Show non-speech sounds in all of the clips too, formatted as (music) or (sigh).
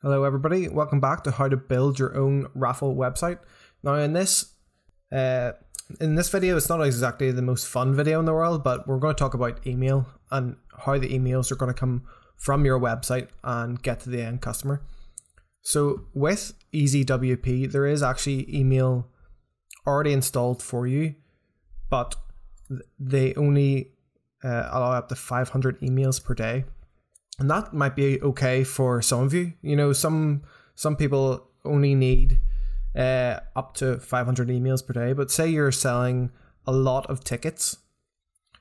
Hello, everybody. Welcome back to how to build your own raffle website. Now, in this uh, in this video, it's not exactly the most fun video in the world, but we're going to talk about email and how the emails are going to come from your website and get to the end customer. So, with EasyWP, there is actually email already installed for you, but they only uh, allow up to 500 emails per day and that might be okay for some of you. You know, some some people only need uh, up to 500 emails per day. But say you're selling a lot of tickets,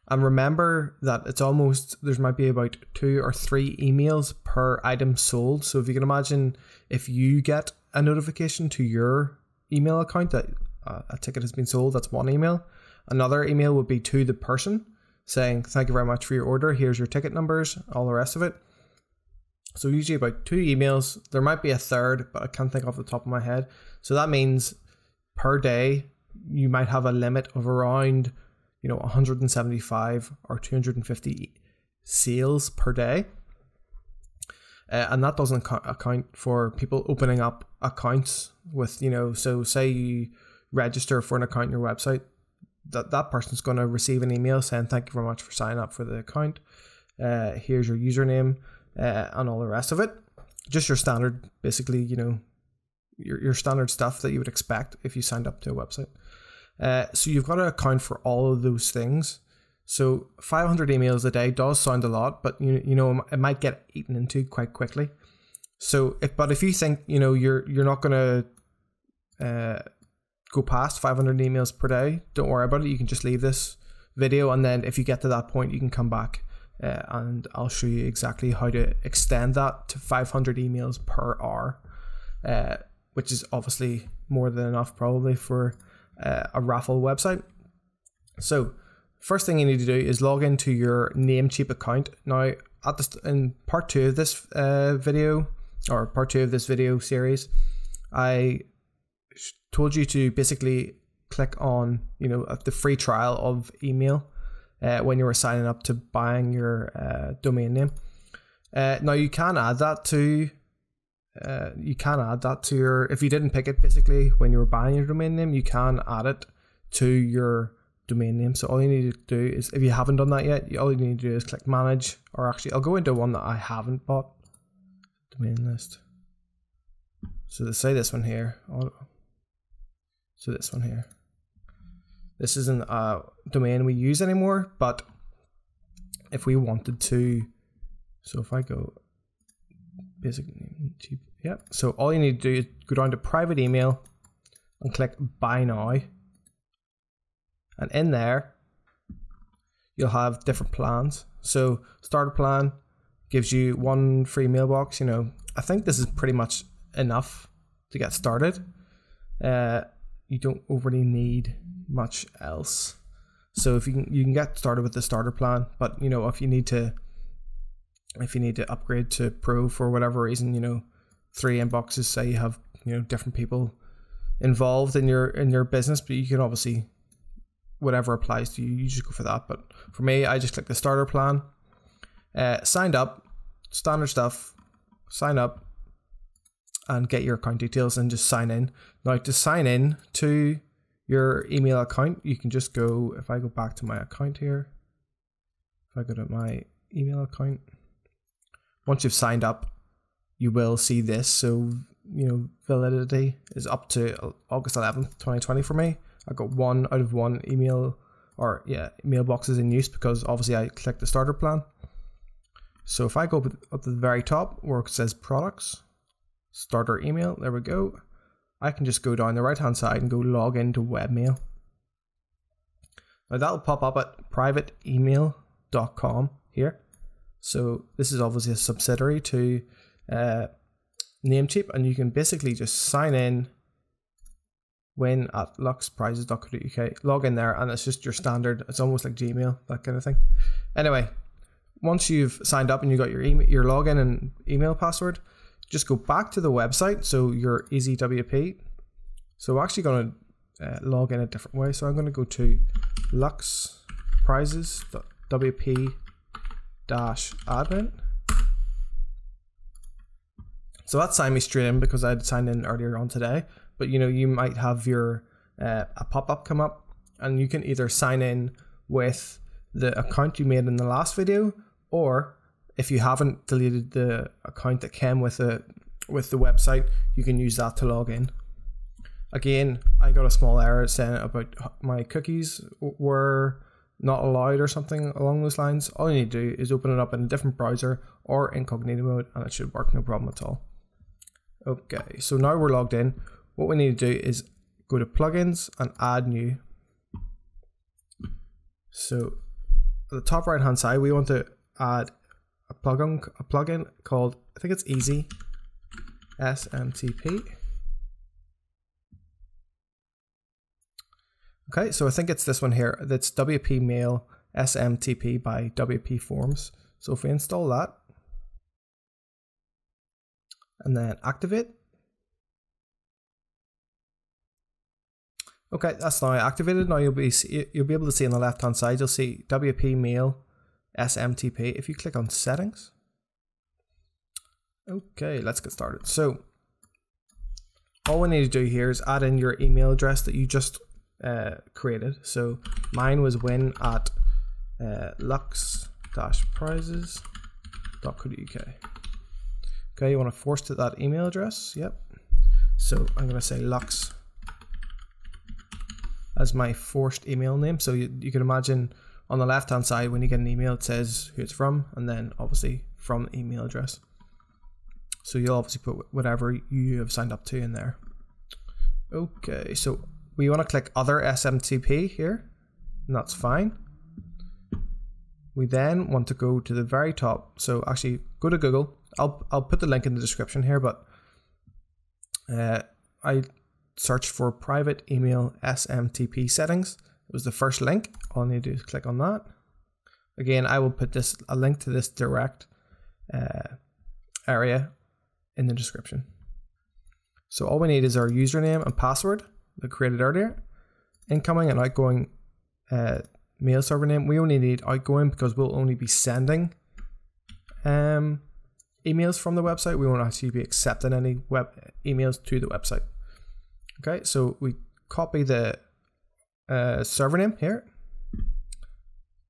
and remember that it's almost there might be about two or three emails per item sold. So if you can imagine, if you get a notification to your email account that uh, a ticket has been sold, that's one email. Another email would be to the person saying, Thank you very much for your order. Here's your ticket numbers, all the rest of it. So usually about two emails. There might be a third, but I can't think off the top of my head. So that means per day you might have a limit of around, you know, 175 or 250 sales per day. Uh, and that doesn't account for people opening up accounts with, you know, so say you register for an account on your website, that that person's going to receive an email saying thank you very much for signing up for the account. Uh, here's your username uh, and all the rest of it. Just your standard, basically, you know, your, your standard stuff that you would expect if you signed up to a website. Uh, so you've got to account for all of those things. So 500 emails a day does sound a lot, but you you know it might get eaten into quite quickly. So if but if you think you know you're you're not gonna uh, go past 500 emails per day, don't worry about it. You can just leave this video, and then if you get to that point, you can come back uh, and I'll show you exactly how to extend that to 500 emails per hour, uh, which is obviously more than enough probably for uh, a raffle website. So, first thing you need to do is log into your Namecheap account. Now, at the in part two of this uh, video or part two of this video series, I told you to basically click on you know the free trial of email uh, when you were signing up to buying your uh, domain name. Uh, now you can add that to uh, you can add that to your if you didn't pick it basically when you were buying your domain name you can add it to your domain name. So all you need to do is if you haven't done that yet all you need to do is click manage or actually I'll go into one that I haven't bought. Domain list. So to say this one here. So this one here this isn't a domain we use anymore, but if we wanted to, so if I go basic name, yeah. So all you need to do is go down to private email and click buy now. And in there, you'll have different plans. So starter plan gives you one free mailbox. You know, I think this is pretty much enough to get started. Uh, you don't overly need much else. So if you can you can get started with the starter plan, but you know if you need to if you need to upgrade to pro for whatever reason, you know, three inboxes say you have you know different people involved in your in your business, but you can obviously whatever applies to you, you just go for that. But for me, I just click the starter plan, uh, signed up, standard stuff, sign up, and get your account details and just sign in. Now to sign in to your email account, you can just go, if I go back to my account here, if I go to my email account, once you've signed up, you will see this. So, you know, validity is up to August 11th, 2020 for me. I got one out of one email or yeah, mailboxes in use because obviously I clicked the starter plan. So if I go up to the very top where it says products, starter email, there we go. I can just go down the right hand side and go log into webmail. Now that'll pop up at privateemail.com here. So this is obviously a subsidiary to uh, Namecheap, and you can basically just sign in when at luxprizes.co.uk, log in there, and it's just your standard. It's almost like Gmail, that kind of thing. Anyway, once you've signed up and you got your email, your login and email password, just go back to the website. So your EasyWP. So we're actually going to uh, log in a different way. So I'm going to go to luxprizes.wp-admin. So that signed me straight in because I'd signed in earlier on today. But you know, you might have your uh, a pop up come up, and you can either sign in with the account you made in the last video, or if you haven't deleted the account that came with the with the website, you can use that to log in. Again, I got a small error saying about my cookies were not allowed or something along those lines. All you need to do is open it up in a different browser or incognito mode and it should work no problem at all. Okay, so now we're logged in. What we need to do is go to plugins and add new. So at the top right hand side, we want to add a plugin, a plugin called, I think it's Easy SMTP. Okay, so I think it's this one here. That's WP Mail SMTP by WP Forms. So if we install that and then activate. Okay, that's now activated. Now you'll be you'll be able to see on the left hand side. You'll see WP Mail SMTP. If you click on Settings. Okay, let's get started. So all we need to do here is add in your email address that you just uh, created. So mine was win at uh, lux-prizes.co.uk. Okay, you want to force to that email address? Yep. So I'm going to say lux as my forced email name. So you, you can imagine on the left hand side when you get an email it says who it's from and then obviously from email address. So you'll obviously put whatever you have signed up to in there. Okay, so we want to click other SMTP here, and that's fine. We then want to go to the very top. So actually go to Google. I'll, I'll put the link in the description here, but uh, I searched for private email SMTP settings. It was the first link. All I need to do is click on that. Again, I will put this a link to this direct uh, area in the description. So all we need is our username and password that created earlier. Incoming and outgoing uh, mail server name. We only need outgoing because we'll only be sending um, emails from the website. We won't actually be accepting any web emails to the website. Okay, so we copy the uh, server name here.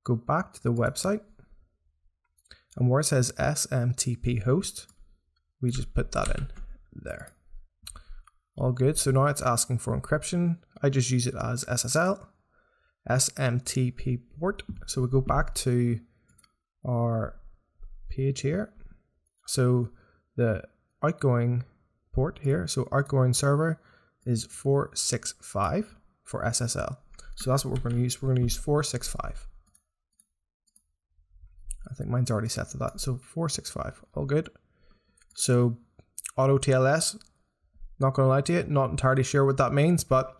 Go back to the website. And where it says SMTP host, we just put that in there. All good. So now it's asking for encryption. I just use it as SSL, SMTP port. So we go back to our page here. So the outgoing port here, so outgoing server is 465 for SSL. So that's what we're going to use. We're going to use 465. I think mine's already set to that. So 465, all good. So auto TLS, not going to lie to you, not entirely sure what that means, but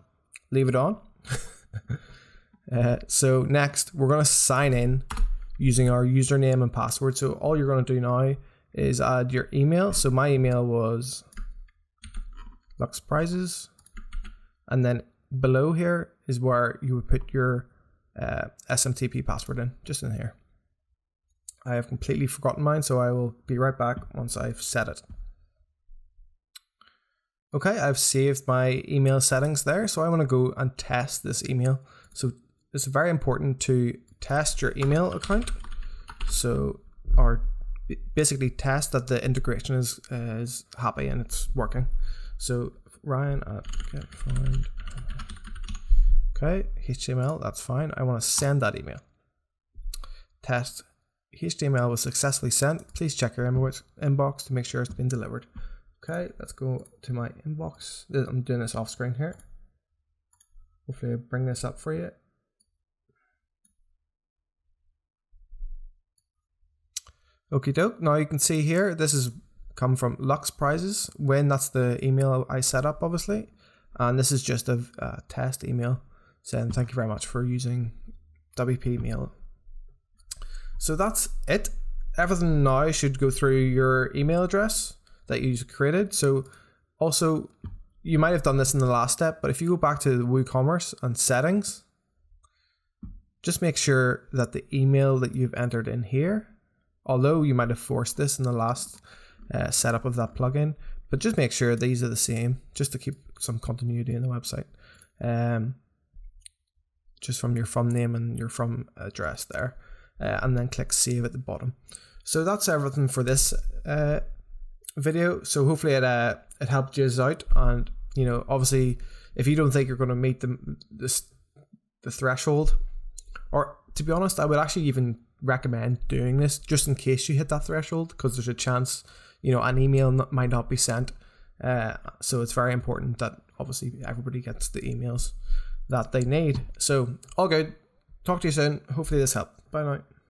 leave it on. (laughs) uh, so next, we're going to sign in using our username and password. So all you're going to do now is add your email. So my email was Lux Prizes, and then below here is where you would put your uh, SMTP password in, just in here. I have completely forgotten mine, so I will be right back once I've set it. Okay, I've saved my email settings there, so I want to go and test this email. So it's very important to test your email account. So, or basically test that the integration is uh, is happy and it's working. So Ryan at getfound. Okay, HTML, that's fine. I want to send that email. Test HTML was successfully sent. Please check your inbox to make sure it's been delivered. Okay, let's go to my inbox. I'm doing this off screen here. Hopefully I bring this up for you. Okie doke. Now you can see here, this has come from Lux Prizes. When that's the email I set up, obviously. And this is just a, a test email saying thank you very much for using WP Mail. So that's it. Everything now should go through your email address that you created. So also you might have done this in the last step, but if you go back to WooCommerce and settings, just make sure that the email that you've entered in here, although you might have forced this in the last uh, setup of that plugin. But just make sure these are the same, just to keep some continuity in the website. Um, just from your from name and your from address there, uh, and then click save at the bottom. So that's everything for this uh, video. So hopefully it uh, it helped you out, and you know obviously if you don't think you're going to meet the this the threshold, or to be honest, I would actually even recommend doing this just in case you hit that threshold because there's a chance you know an email might not be sent. Uh, so it's very important that obviously everybody gets the emails that they need. So all good. Talk to you soon. Hopefully this helped. Bye now.